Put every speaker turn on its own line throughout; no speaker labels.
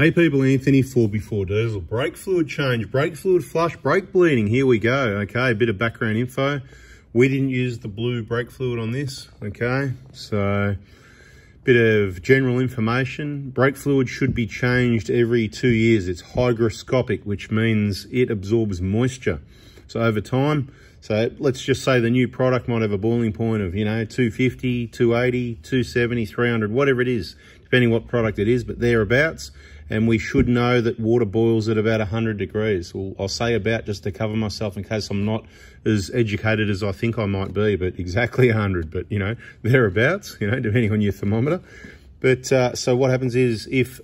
Hey people, Anthony, Fourby4 Diesel. Brake fluid change, brake fluid flush, brake bleeding. Here we go, okay, a bit of background info. We didn't use the blue brake fluid on this, okay? So, bit of general information. Brake fluid should be changed every two years. It's hygroscopic, which means it absorbs moisture. So over time, so let's just say the new product might have a boiling point of, you know, 250, 280, 270, 300, whatever it is, depending what product it is, but thereabouts and we should know that water boils at about 100 degrees. Well, I'll say about just to cover myself in case I'm not as educated as I think I might be, but exactly 100, but you know, thereabouts, you know, depending on your thermometer. But uh, so what happens is if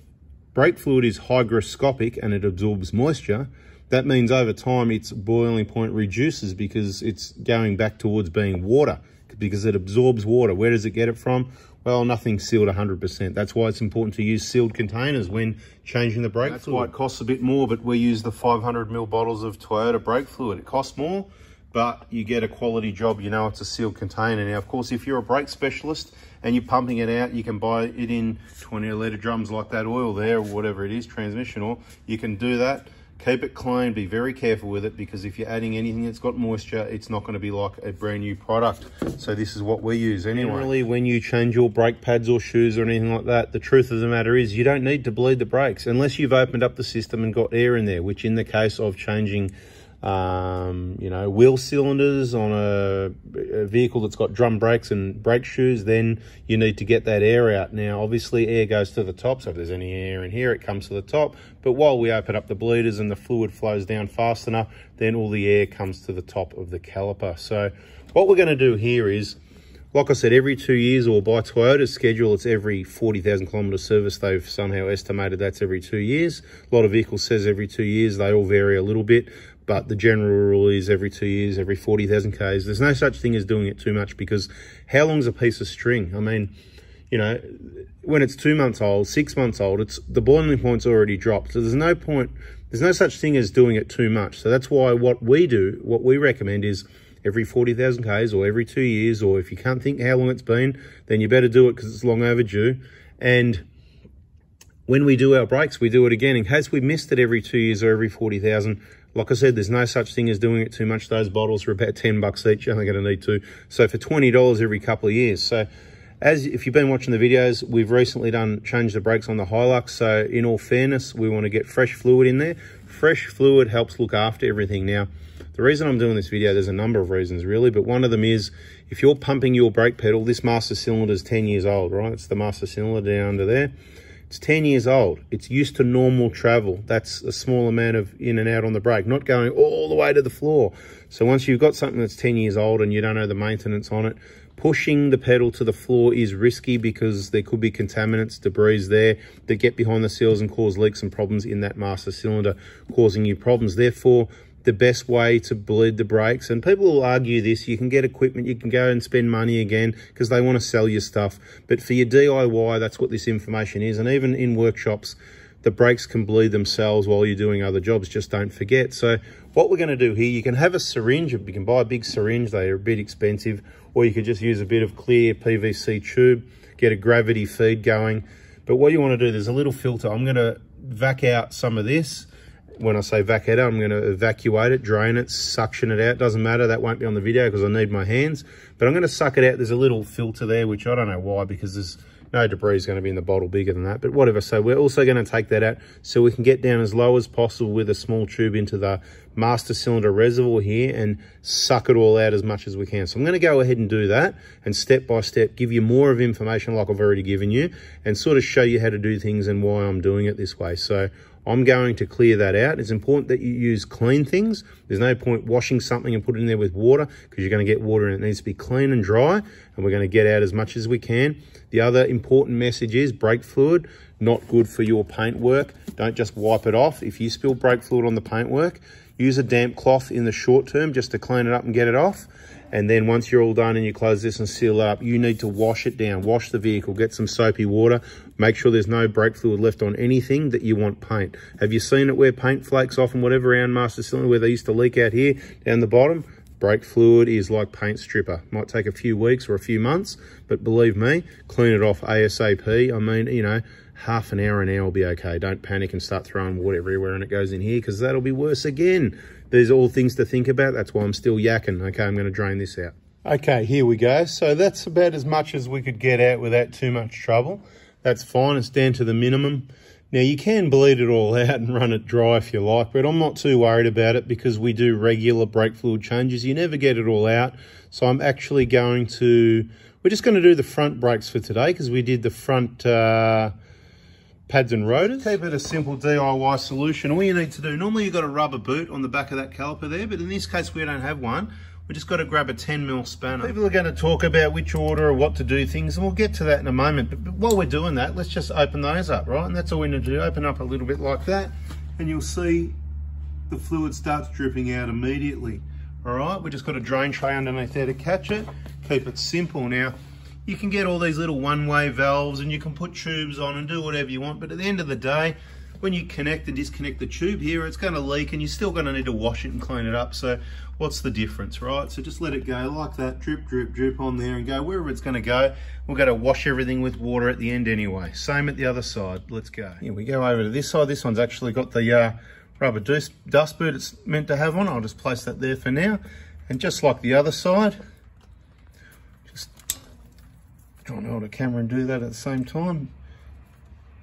brake fluid is hygroscopic and it absorbs moisture, that means over time its boiling point reduces because it's going back towards being water because it absorbs water. Where does it get it from? Well, nothing sealed 100%. That's why it's important to use sealed containers when changing the brake That's fluid. why it costs a bit more, but we use the 500ml bottles of Toyota brake fluid. It costs more, but you get a quality job. You know it's a sealed container. Now, of course, if you're a brake specialist and you're pumping it out, you can buy it in 20 litre drums like that oil there or whatever it is, transmission oil. You can do that Keep it clean, be very careful with it because if you're adding anything that's got moisture, it's not going to be like a brand new product. So this is what we use anyway. Generally, when you change your brake pads or shoes or anything like that, the truth of the matter is you don't need to bleed the brakes unless you've opened up the system and got air in there, which in the case of changing um, you know, wheel cylinders on a, a, vehicle that's got drum brakes and brake shoes, then you need to get that air out. Now, obviously, air goes to the top, so if there's any air in here, it comes to the top. But while we open up the bleeders and the fluid flows down fast enough, then all the air comes to the top of the caliper. So what we're going to do here is, like I said, every two years, or by Toyota's schedule, it's every 40,000 kilometre service. They've somehow estimated that's every two years. A lot of vehicles says every two years. They all vary a little bit but the general rule is every two years, every 40,000 Ks. There's no such thing as doing it too much because how long's a piece of string? I mean, you know, when it's two months old, six months old, it's the boiling point's already dropped. So there's no point, there's no such thing as doing it too much. So that's why what we do, what we recommend is every 40,000 Ks or every two years, or if you can't think how long it's been, then you better do it because it's long overdue. And when we do our brakes, we do it again. In case we missed it every two years or every 40,000, like I said, there's no such thing as doing it too much. Those bottles are about 10 bucks each. You're only going to need two. So for $20 every couple of years. So as if you've been watching the videos, we've recently done change the brakes on the Hilux. So in all fairness, we want to get fresh fluid in there. Fresh fluid helps look after everything. Now, the reason I'm doing this video, there's a number of reasons really, but one of them is if you're pumping your brake pedal, this master cylinder is 10 years old, right? It's the master cylinder down under there. It's 10 years old. It's used to normal travel. That's a small amount of in and out on the brake, not going all the way to the floor. So once you've got something that's 10 years old and you don't know the maintenance on it, pushing the pedal to the floor is risky because there could be contaminants, debris there that get behind the seals and cause leaks and problems in that master cylinder, causing you problems. Therefore, the best way to bleed the brakes. And people will argue this. You can get equipment, you can go and spend money again because they want to sell you stuff. But for your DIY, that's what this information is. And even in workshops, the brakes can bleed themselves while you're doing other jobs. Just don't forget. So what we're going to do here, you can have a syringe. You can buy a big syringe. They are a bit expensive. Or you could just use a bit of clear PVC tube, get a gravity feed going. But what you want to do, there's a little filter. I'm going to vac out some of this when I say vac out, I'm going to evacuate it, drain it, suction it out. Doesn't matter. That won't be on the video because I need my hands. But I'm going to suck it out. There's a little filter there, which I don't know why because there's no debris is going to be in the bottle bigger than that. But whatever. So we're also going to take that out so we can get down as low as possible with a small tube into the master cylinder reservoir here and suck it all out as much as we can. So I'm going to go ahead and do that and step by step give you more of information like I've already given you and sort of show you how to do things and why I'm doing it this way. So I'm going to clear that out. It's important that you use clean things. There's no point washing something and putting it in there with water because you're going to get water and it needs to be clean and dry and we're going to get out as much as we can. The other important message is brake fluid, not good for your paint work. Don't just wipe it off. If you spill brake fluid on the paintwork, use a damp cloth in the short term just to clean it up and get it off. And then once you're all done and you close this and seal it up, you need to wash it down. Wash the vehicle, get some soapy water. Make sure there's no brake fluid left on anything that you want paint. Have you seen it where paint flakes off and whatever around master cylinder where they used to leak out here down the bottom? Brake fluid is like paint stripper. Might take a few weeks or a few months, but believe me, clean it off ASAP. I mean, you know, half an hour, an hour will be okay. Don't panic and start throwing water everywhere and it goes in here because that'll be worse again. These are all things to think about. That's why I'm still yakking. Okay, I'm going to drain this out. Okay, here we go. So that's about as much as we could get out without too much trouble. That's fine. It's down to the minimum. Now, you can bleed it all out and run it dry if you like, but I'm not too worried about it because we do regular brake fluid changes. You never get it all out. So I'm actually going to, we're just going to do the front brakes for today because we did the front uh, pads and rotors. Keep it a simple DIY solution. All you need to do, normally you've got a rubber boot on the back of that caliper there, but in this case we don't have one. We just got to grab a 10 mil spanner. People are going to talk about which order or what to do things, and we'll get to that in a moment. But, but while we're doing that, let's just open those up, right? And that's all we need to do. Open up a little bit like that, and you'll see the fluid starts dripping out immediately. All right, we just got a drain tray underneath there to catch it. Keep it simple. Now, you can get all these little one-way valves and you can put tubes on and do whatever you want, but at the end of the day, when you connect and disconnect the tube here, it's going to leak and you're still going to need to wash it and clean it up. So what's the difference, right? So just let it go like that, drip, drip, drip on there and go wherever it's going to go. We're to wash everything with water at the end anyway. Same at the other side. Let's go. Here we go over to this side. This one's actually got the uh, rubber dust, dust boot it's meant to have on. I'll just place that there for now. And just like the other side, trying to hold a camera and do that at the same time.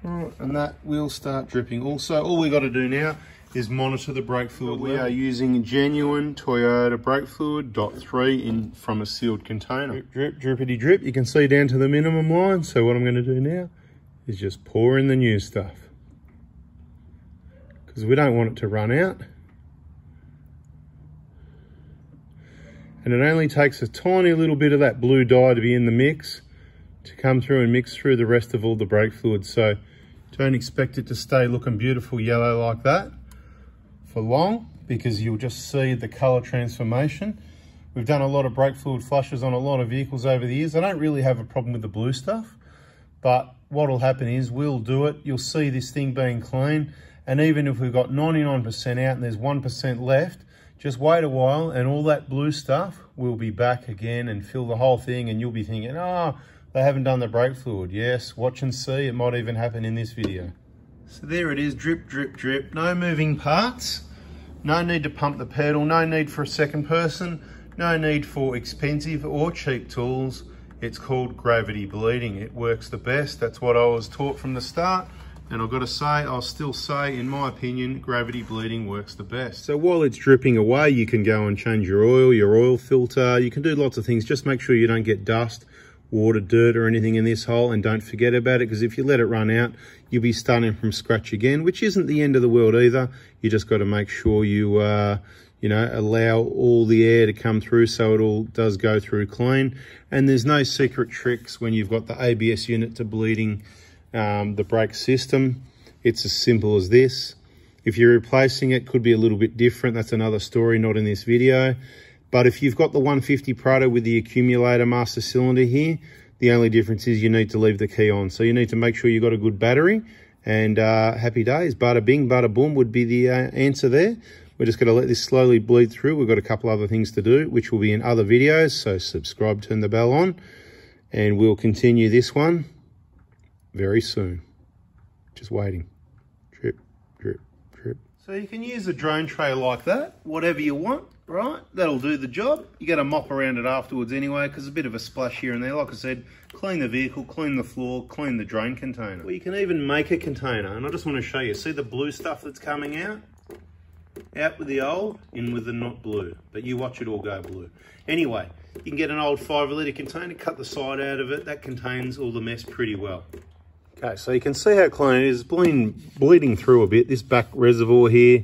Right, and that will start dripping. Also, all we got to do now is monitor the brake fluid. We are using genuine Toyota brake fluid, dot three in from a sealed container. Drip, drip, drippity drip. You can see down to the minimum line. So what I'm going to do now is just pour in the new stuff. Because we don't want it to run out. And it only takes a tiny little bit of that blue dye to be in the mix to come through and mix through the rest of all the brake fluid. So don't expect it to stay looking beautiful yellow like that for long because you'll just see the color transformation. We've done a lot of brake fluid flushes on a lot of vehicles over the years. I don't really have a problem with the blue stuff, but what will happen is we'll do it. You'll see this thing being clean. And even if we've got 99% out and there's 1% left, just wait a while and all that blue stuff will be back again and fill the whole thing and you'll be thinking, oh, they haven't done the brake fluid. Yes, watch and see. It might even happen in this video. So there it is, drip, drip, drip. No moving parts. No need to pump the pedal. No need for a second person. No need for expensive or cheap tools. It's called gravity bleeding. It works the best. That's what I was taught from the start. And I've got to say, I'll still say, in my opinion, gravity bleeding works the best. So while it's dripping away, you can go and change your oil, your oil filter. You can do lots of things. Just make sure you don't get dust water, dirt or anything in this hole and don't forget about it because if you let it run out, you'll be starting from scratch again, which isn't the end of the world either. You just got to make sure you, uh, you know, allow all the air to come through so it all does go through clean. And there's no secret tricks when you've got the ABS unit to bleeding um, the brake system. It's as simple as this. If you're replacing it, could be a little bit different. That's another story, not in this video. But if you've got the 150 Prado with the accumulator master cylinder here, the only difference is you need to leave the key on. So you need to make sure you've got a good battery and uh, happy days. Bada bing, bada boom would be the uh, answer there. We're just going to let this slowly bleed through. We've got a couple other things to do, which will be in other videos. So subscribe, turn the bell on, and we'll continue this one very soon. Just waiting. Drip, drip, drip. So you can use a drone tray like that, whatever you want right? That'll do the job. You got to mop around it afterwards anyway because a bit of a splash here and there. Like I said, clean the vehicle, clean the floor, clean the drain container. Well, you can even make a container and I just want to show you. See the blue stuff that's coming out? Out with the old, in with the not blue. But you watch it all go blue. Anyway, you can get an old five litre container, cut the side out of it. That contains all the mess pretty well. Okay, so you can see how clean it is. Bleeding, bleeding through a bit. This back reservoir here,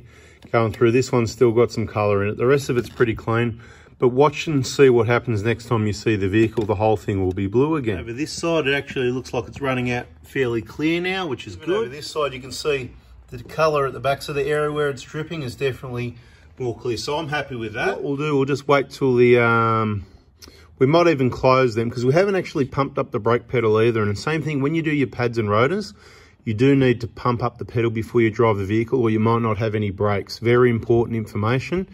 going through. This one's still got some colour in it. The rest of it's pretty clean. But watch and see what happens next time you see the vehicle. The whole thing will be blue again. Over this side, it actually looks like it's running out fairly clear now, which is good. Over this side, you can see the colour at the back. So the area where it's dripping is definitely more clear. So I'm happy with that. What we'll do, we'll just wait till the... Um, we might even close them because we haven't actually pumped up the brake pedal either. And the same thing, when you do your pads and rotors, you do need to pump up the pedal before you drive the vehicle or you might not have any brakes. Very important information.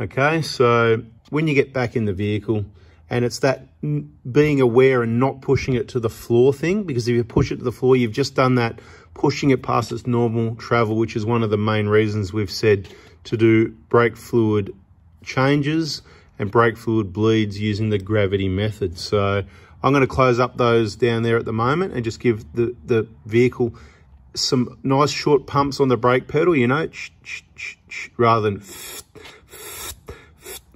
Okay, so when you get back in the vehicle and it's that being aware and not pushing it to the floor thing because if you push it to the floor, you've just done that pushing it past its normal travel, which is one of the main reasons we've said to do brake fluid changes and brake fluid bleeds using the gravity method. So I'm going to close up those down there at the moment and just give the, the vehicle some nice short pumps on the brake pedal, you know, rather than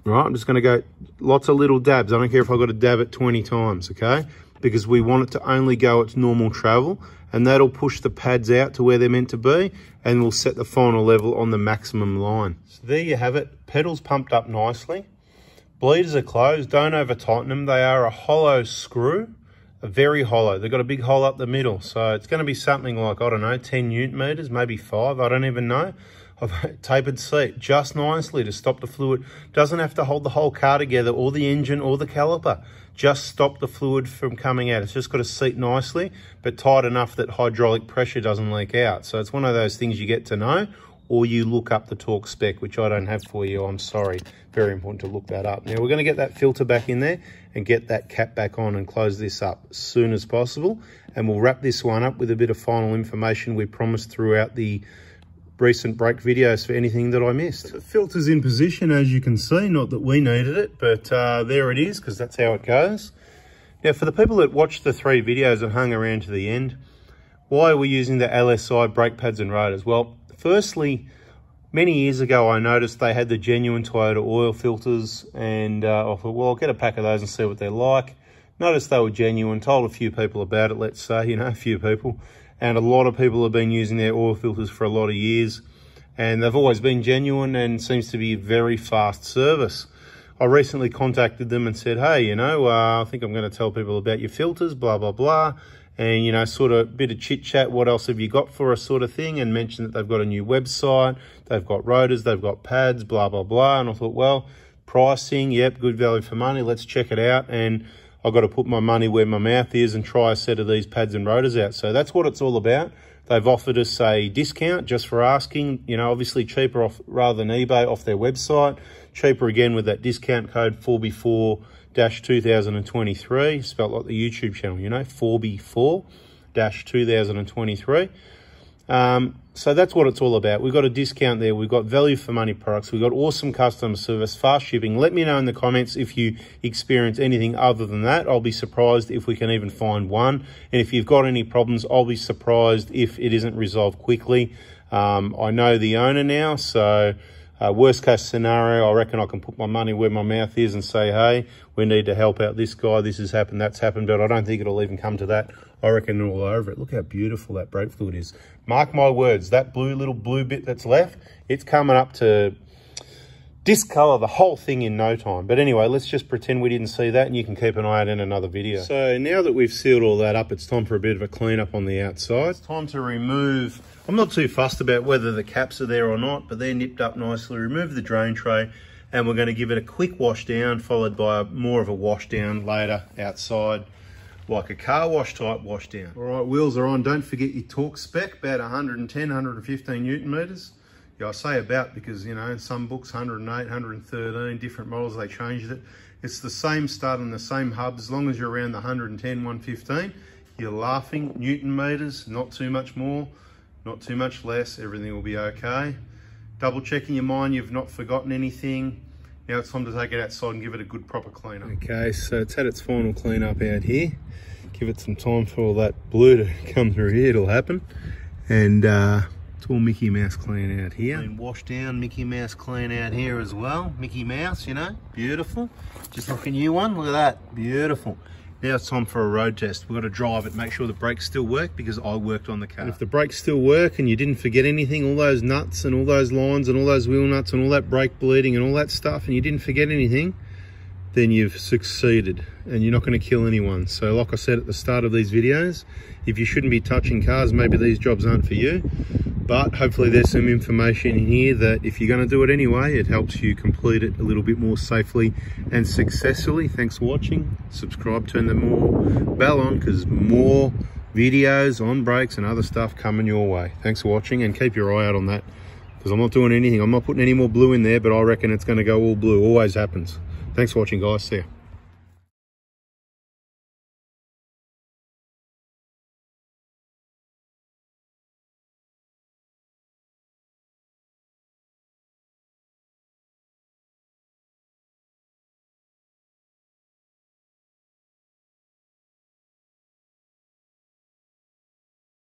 right? I'm just going to go lots of little dabs. I don't care if I've got to dab it 20 times, okay? Because we want it to only go its normal travel and that'll push the pads out to where they're meant to be and we'll set the final level on the maximum line. So there you have it. Pedals pumped up nicely. Bleeders are closed. Don't over tighten them. They are a hollow screw, very hollow. They've got a big hole up the middle. So it's going to be something like, I don't know, 10 newton meters, maybe five. I don't even know. I've tapered seat just nicely to stop the fluid. Doesn't have to hold the whole car together or the engine or the caliper. Just stop the fluid from coming out. It's just got to seat nicely, but tight enough that hydraulic pressure doesn't leak out. So it's one of those things you get to know or you look up the torque spec, which I don't have for you. I'm sorry. Very important to look that up. Now we're going to get that filter back in there and get that cap back on and close this up as soon as possible. And we'll wrap this one up with a bit of final information we promised throughout the recent brake videos for anything that I missed. The filter's in position, as you can see. Not that we needed it, but uh, there it is, because that's how it goes. Now, for the people that watched the three videos and hung around to the end, why are we using the LSI brake pads and rotors? Well, firstly, many years ago, I noticed they had the genuine Toyota oil filters, and uh, I thought, well, I'll get a pack of those and see what they're like. Noticed they were genuine, told a few people about it, let's say, you know, a few people and a lot of people have been using their oil filters for a lot of years and they've always been genuine and seems to be very fast service. I recently contacted them and said, hey, you know, uh, I think I'm going to tell people about your filters, blah, blah, blah. And, you know, sort of bit of chit chat, what else have you got for us sort of thing, and mentioned that they've got a new website, they've got rotors, they've got pads, blah, blah, blah. And I thought, well, pricing, yep, good value for money, let's check it out. And I've got to put my money where my mouth is and try a set of these pads and rotors out. So that's what it's all about. They've offered us a discount just for asking, you know, obviously cheaper off rather than eBay off their website. Cheaper again with that discount code 4B4-2023, spelt like the YouTube channel, you know, 4B4-2023. Um, so that's what it's all about. We've got a discount there. We've got value for money products. We've got awesome customer service, fast shipping. Let me know in the comments if you experience anything other than that. I'll be surprised if we can even find one. And if you've got any problems, I'll be surprised if it isn't resolved quickly. Um, I know the owner now, so uh, worst case scenario, I reckon I can put my money where my mouth is and say, hey, we need to help out this guy. This has happened, that's happened, but I don't think it'll even come to that. I reckon all over it. Look how beautiful that brake fluid is. Mark my words, that blue little blue bit that's left, it's coming up to discolor the whole thing in no time. But anyway, let's just pretend we didn't see that and you can keep an eye out in another video. So now that we've sealed all that up, it's time for a bit of a clean up on the outside. It's time to remove, I'm not too fussed about whether the caps are there or not, but they're nipped up nicely. Remove the drain tray and we're going to give it a quick wash down followed by more of a wash down later outside like a car wash type wash down. All right, wheels are on. Don't forget your torque spec, about 110, 115 Newton meters. Yeah, I say about because, you know, in some books, 108, 113, different models, they changed it. It's the same stud and the same hub. As long as you're around the 110, 115, you're laughing. Newton meters, not too much more, not too much less. Everything will be okay. Double checking your mind, you've not forgotten anything. Now it's time to take it outside and give it a good proper clean up. Okay, so it's had its final clean up out here. Give it some time for all that blue to come through here, it'll happen. And uh, it's all Mickey Mouse clean out here. And wash down Mickey Mouse clean out here as well. Mickey Mouse, you know, beautiful. Just like a new one, look at that, beautiful. Now it's time for a road test. We've got to drive it, make sure the brakes still work because I worked on the car. And if the brakes still work and you didn't forget anything, all those nuts and all those lines and all those wheel nuts and all that brake bleeding and all that stuff, and you didn't forget anything, then you've succeeded and you're not going to kill anyone. So like I said at the start of these videos, if you shouldn't be touching cars, maybe these jobs aren't for you but hopefully there's some information in here that if you're going to do it anyway it helps you complete it a little bit more safely and successfully. Thanks for watching. Subscribe turn the more bell on because more videos on brakes and other stuff coming your way. Thanks for watching and keep your eye out on that because i'm not doing anything. I'm not putting any more blue in there but i reckon it's going to go all blue. Always happens. Thanks for watching guys. See ya